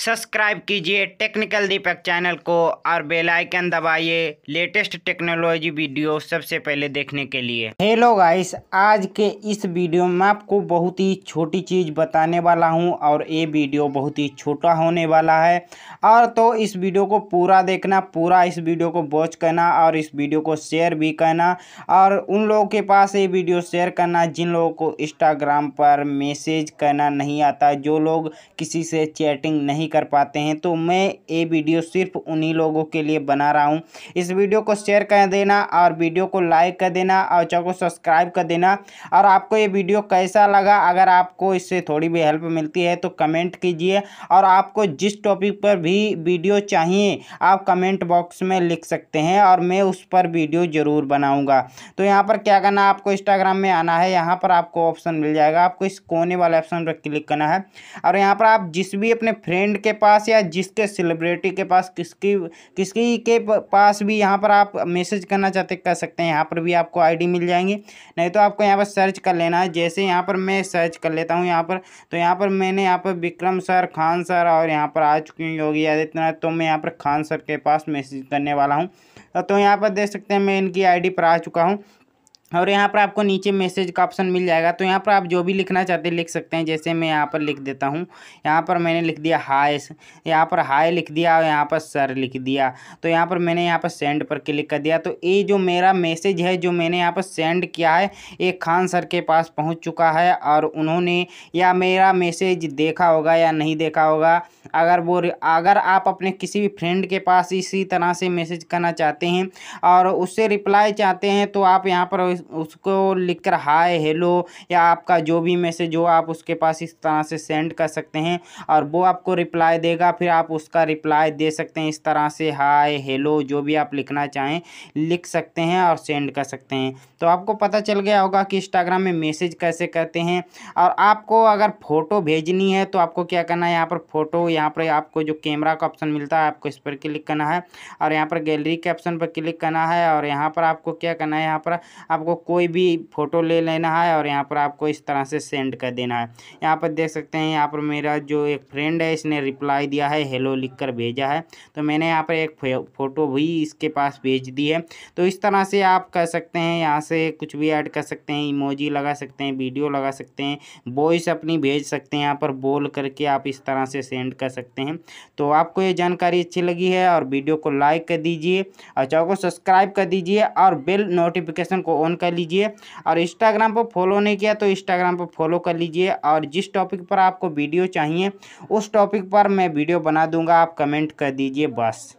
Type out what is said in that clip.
Subscribe कीजिए technical दीपक channel को और बेल आइकन दबाइए लेटेस्ट टेक्नोलॉजी वीडियो सबसे पहले देखने के लिए। हेलो गाइस आज के इस वीडियो में आपको बहुत ही छोटी चीज़ बताने वाला हूँ और ये वीडियो बहुत ही छोटा होने वाला है। और तो इस वीडियो को पूरा देखना, पूरा इस वीडियो को वॉच करना और इस वीडियो को शेयर भी करना। और उन लोगों के पास ये वीडियो शेयर करना जिन लोगों को इंस्टाग्राम पर मैसेज करना नहीं आता, जो लोग किसी से चैटिंग नहीं कर पाते हैं। तो मैं ये वीडियो सिर्फ़ उन्हीं लोगों के लिए बना रहा हूँ। इस वीडियो को शेयर कर देना और वीडियो को लाइक कर देना और चैनल को सब्सक्राइब कर देना। और आपको ये वीडियो कैसा लगा? अगर आपको इससे थोड़ी भी हेल्प मिलती है तो कमेंट कीजिए। और आपको जिस टॉपिक पर भी वीडियो चाहिए, आप कमेंट बॉक्स में लिख सकते हैं और मैं उस पर वीडियो ज़रूर बनाऊँगा। तो यहाँ पर क्या करना आपको इंस्टाग्राम में आना है। यहाँ पर आपको ऑप्शन मिल जाएगा। आपको इस कोने वाले ऑप्शन पर क्लिक करना है। और यहाँ पर आप जिस भी अपने फ्रेंड के पास या जिसके सेलिब्रिटी के पास, किसकी किसकी के पास भी यहाँ पर आप मैसेज करना चाहते, कर सकते हैं। यहाँ पर भी आपको आईडी मिल जाएँगी। नहीं तो आपको यहाँ पर सर्च कर लेना है। जैसे यहाँ पर मैं सर्च कर लेता हूँ यहाँ पर तो यहाँ पर मैंने यहाँ पर विक्रम सर, खान सर और यहाँ पर आ चुकी हूँ। योगी आदित्यनाथ तो मैं यहाँ पर खान सर के पास मैसेज करने वाला हूँ। तो यहाँ पर देख सकते हैं मैं इनकी आई पर आ चुका हूँ। और यहाँ पर आपको नीचे मैसेज का ऑप्शन मिल जाएगा तो यहाँ पर आप जो भी लिखना चाहते हैं लिख सकते हैं जैसे मैं यहाँ पर लिख देता हूँ यहाँ पर मैंने लिख दिया हाय यहाँ पर हाय लिख दिया और यहाँ पर सर लिख दिया तो यहाँ पर मैंने यहाँ पर सेंड पर क्लिक कर दिया तो ये जो मेरा मैसेज है जो मैंने यहाँ पर सेंड किया है ये खान सर के पास पहुँच चुका है और उन्होंने या मेरा मैसेज देखा होगा या नहीं देखा होगा अगर वो अगर आप अपने किसी भी फ्रेंड के पास इसी तरह से मैसेज करना चाहते हैं और उससे रिप्लाई चाहते हैं तो आप यहाँ पर उसको लिखकर हाय, हेलो या आपका जो भी मैसेज हो, आप उसके पास इस तरह से सेंड कर सकते हैं और वो आपको रिप्लाई देगा, फिर आप उसका रिप्लाई दे सकते हैं इस तरह से हाय, हेलो, जो भी आप लिखना चाहें, लिख सकते हैं और सेंड कर सकते हैं। तो आपको पता चल गया होगा कि इंस्टाग्राम में मैसेज कैसे करते हैं और आपको अगर फ़ोटो भेजनी है तो आपको क्या करना है, यहाँ पर फ़ोटो, यहाँ पर आपको जो कैमरा का ऑप्शन मिलता है, आपको इस पर क्लिक करना है और यहाँ पर गैलरी के ऑप्शन पर क्लिक करना है और यहाँ पर आपको क्या करना है, यहाँ पर आपको कोई भी फ़ोटो ले लेना है और यहाँ पर आपको इस तरह से सेंड कर देना है। यहाँ पर देख सकते हैं, यहाँ पर मेरा जो एक फ्रेंड है, इसने रिप्लाई दिया है हेलो लिख कर भेजा है। तो मैंने यहाँ पर एक फ़ोटो भी इसके पास भेज दी है। तो इस तरह से आप कर सकते हैं, यहाँ से कुछ भी ऐड कर सकते हैं इमोजी लगा सकते हैं वीडियो लगा सकते हैं वॉइस अपनी भेज सकते हैं, यहाँ पर बोल करके आप इस तरह से सेंड कर सकते हैं। तो आपको ये जानकारी अच्छी लगी है और वीडियो को लाइक कर दीजिए, और चैनल को सब्सक्राइब कर दीजिए और बेल नोटिफिकेशन को ऑन कर लीजिए और इंस्टाग्राम पर फॉलो नहीं किया तो इंस्टाग्राम पर फॉलो कर लीजिए और जिस टॉपिक पर आपको वीडियो चाहिए, उस टॉपिक पर मैं वीडियो बना दूँगा, आप कमेंट कर दीजिए, बस।